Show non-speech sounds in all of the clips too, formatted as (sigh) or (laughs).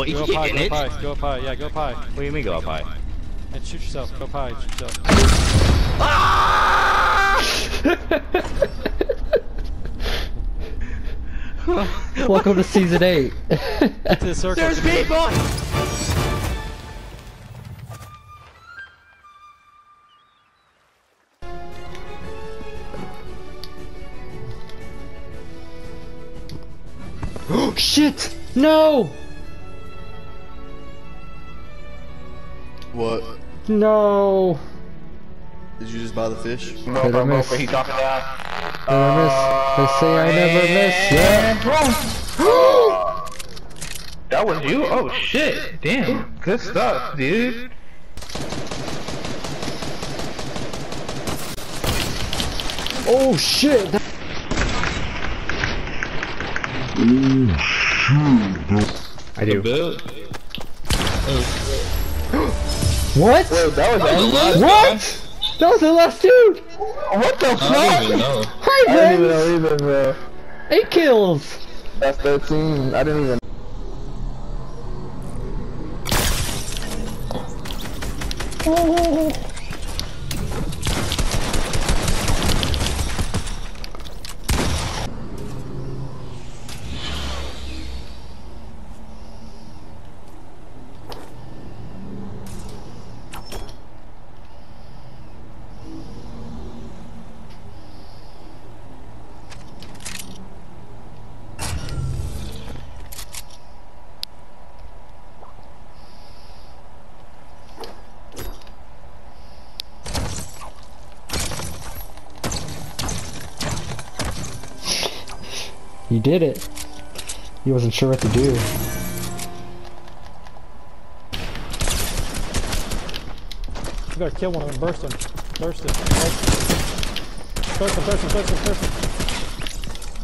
What, you Go can up high, go up high, go up high, yeah, go up high. What do you mean go up high? And shoot yourself, go up high, shoot yourself. Ah! (laughs) Welcome to season 8. Get to the circle. There's people! oh (gasps) shit! No! What? No! Did you just buy the fish? Did I miss? Did He dropping down. I miss? They say I uh, never miss, yeah? (gasps) That was you? Oh shit. Damn. Good stuff, dude. Oh shit! That- oh, I do. What? that was What? That was the last dude! What the fuck? I don't even know. Hi, I didn't even man! know either, bro. Eight kills! That's 13. I didn't even He did it. He wasn't sure what to do. You better kill one of them, burst him. Burst him. Burst him, burst him, burst him, burst him.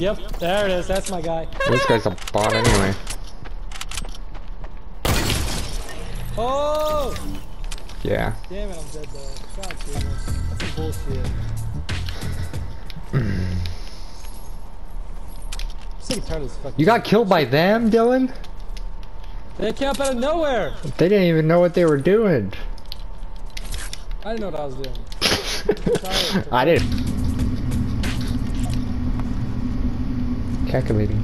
Yep, there it is, that's my guy. This guy's a bot anyway. Oh! Yeah. Damn it, I'm dead though. God damn it. That's some bullshit. (clears throat) I'm sick and tired of this fucking You got killed by them, Dylan? They came up out of nowhere! They didn't even know what they were doing. I didn't know what I was doing. (laughs) I did. Calculating.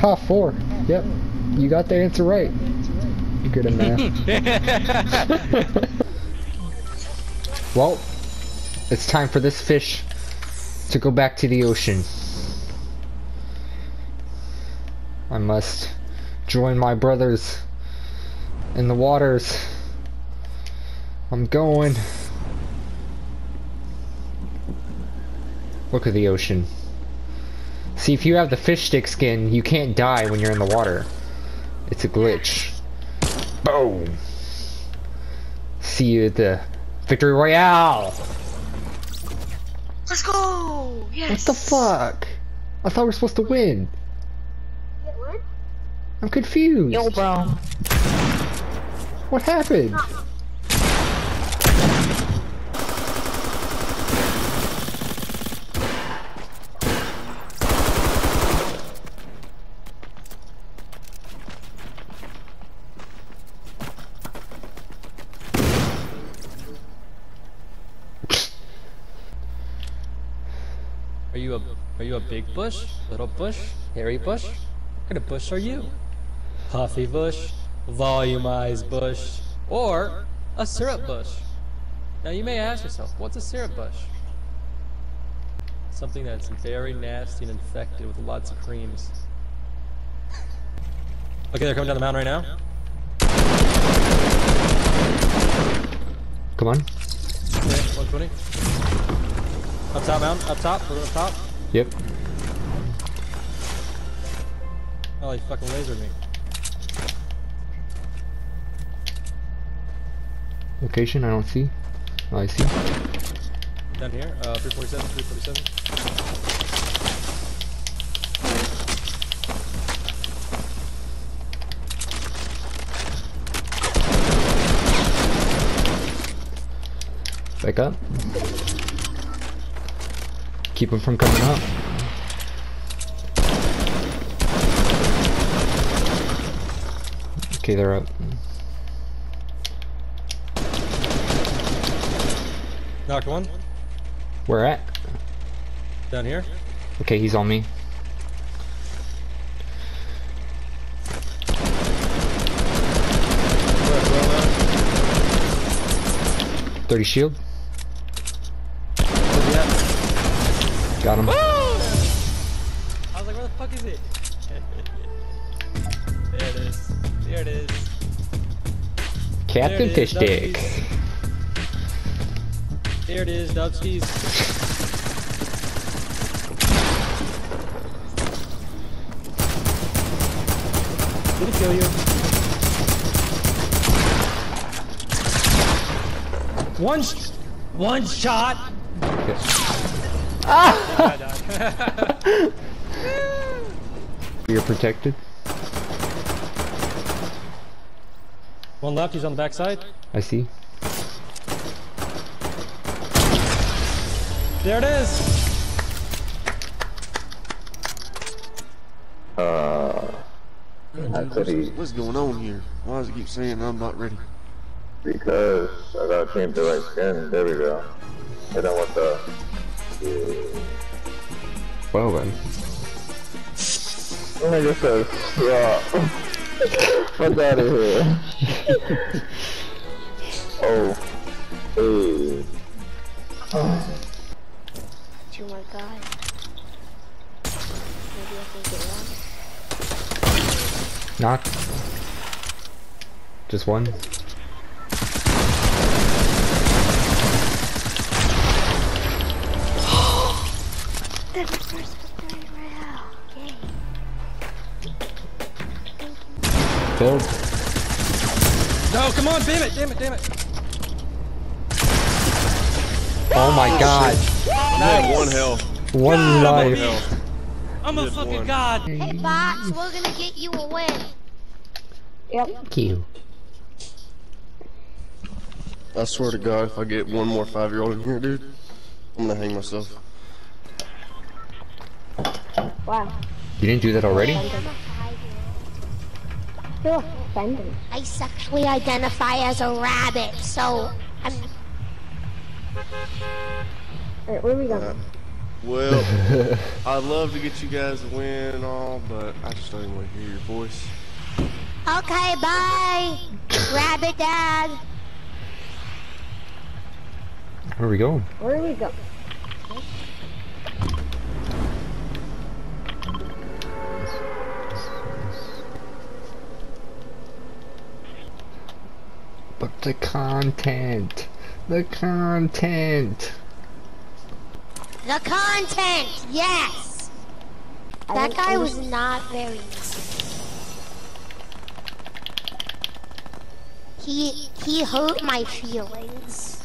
Ha, four. Yep. You got the answer right. You're good at math. (laughs) well, it's time for this fish to go back to the ocean. I must join my brothers in the waters. I'm going. Look at the ocean. See, if you have the fish stick skin, you can't die when you're in the water. It's a glitch. Boom. See you at the Victory Royale. Let's go! Yes! What the fuck? I thought we were supposed to win. What? I'm confused. Yo, bro. What happened? Are you a are you a big bush? Little bush? Hairy bush? What kind of bush are you? Puffy bush? Volumized bush? Or a syrup bush? Now you may ask yourself, what's a syrup bush? Something that's very nasty and infected with lots of creams. Okay, they're coming down the mountain right now. Come on. Okay, 120. Up top mountain, up top, we're up top. Yep. Oh, he fucking lasered me. Location, I don't see. Oh, I see. Down here, uh, 347, 347. Back up. Keep him from coming up. Okay, they're up. Knocked one. Where at? Down here. Okay, he's on me. 30 shield. Where's he? Got him. I was like, where the fuck is it? (laughs) there it is. There it is. Captain There Fish is, Dick. There it is, Dubskies. Did he kill you? One, sh one shot. Ah! You're protected. One left. He's on the backside. I see. There it is. Uh, Dude, what's, what's going on here? Why does it keep saying I'm not ready? Because I gotta change the right skin. There we go. Hit him with the. Well then. Nigga says, stop. Fuck out of here. (laughs) oh. Hey. Oh my god. Maybe I can get one. Knock. Just one. That's the first victory royale. Yay. Build. No, come on, damn it, damn it, damn it. Oh my oh, god. Yeah, one health. One life. Health. I'm a fucking one. god. Hey, Box, we're gonna get you a win. Thank you. I swear to God, if I get one more five-year-old in here, dude, I'm gonna hang myself. Wow. You didn't do that already? You're offended. I sexually identify as a rabbit, so I'm Alright, where are we going? Well, (laughs) I'd love to get you guys a win and all, but I just don't even want to hear your voice. okay. Bye, Rabbit Dad. Where are we going? Where are we going? But the content. The content. The content, yes. I That guy was not very nice. He he hurt my feelings.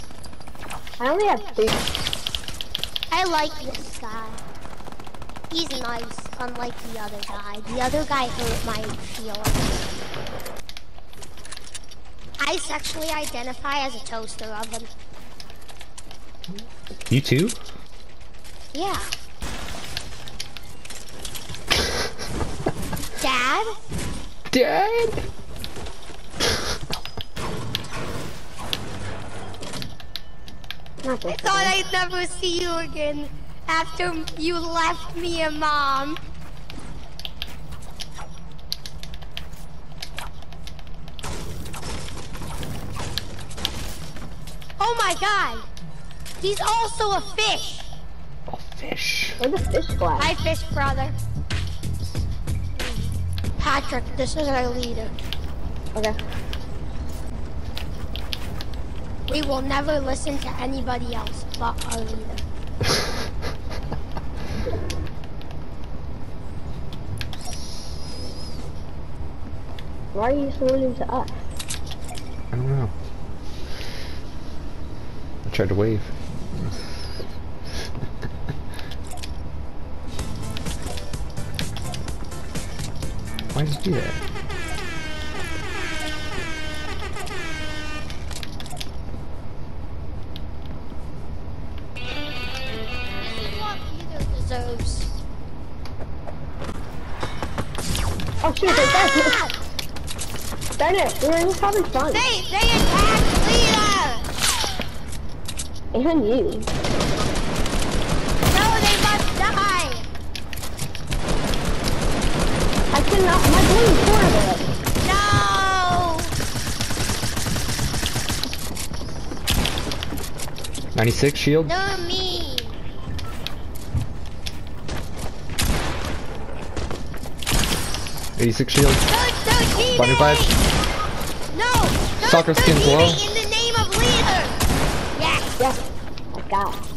I only have three. I like this guy. He's nice, unlike the other guy. The other guy hurt my feelings. I sexually identify as a toaster oven. You too? Yeah. Dad? Dad? I thought. I'd never see you again after you left me and mom. Oh my god! He's also a fish! Fish. Where the fish fly? Hi, fish brother. Patrick, this is our leader. Okay. We will never listen to anybody else but our leader. (laughs) Why are you saluting to us? I don't know. I tried to wave. Why did you do that? This is what leader deserves. Oh shoot, there's that. Ah! Darn it, we were just having fun. They, they attacked Lita! And you. I cannot, my blue is horrible. No! 96 shield. They're mean. Eighty-six shield. Those, those teammates! 25. No! Soccer those skin's low. In the name of leader! Yes! Yes, I got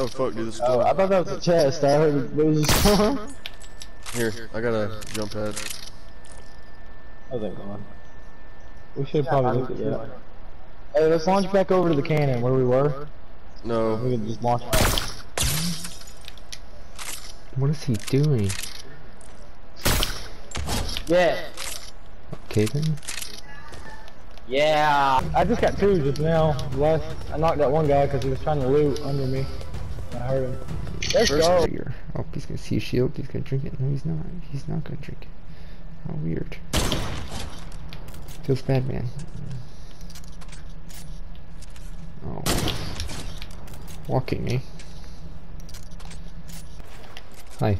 Oh fuck, dude, this is Oh, I thought that was a chest. I heard it was a storm. (laughs) Here, I got a jump pad. How's that going? We should probably look at that. Hey, let's launch back over to the cannon where we were. No. We can just launch. What is he doing? Yeah. Okay then. Yeah. I just got two just now. Last, I knocked that one guy because he was trying to loot under me. I heard him. Let's First go. Trigger. Oh, he's gonna see a shield. He's gonna drink it. No, he's not. He's not gonna drink it. How weird. Feels bad, man. Oh. Walking, eh? Hi.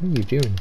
What are you doing?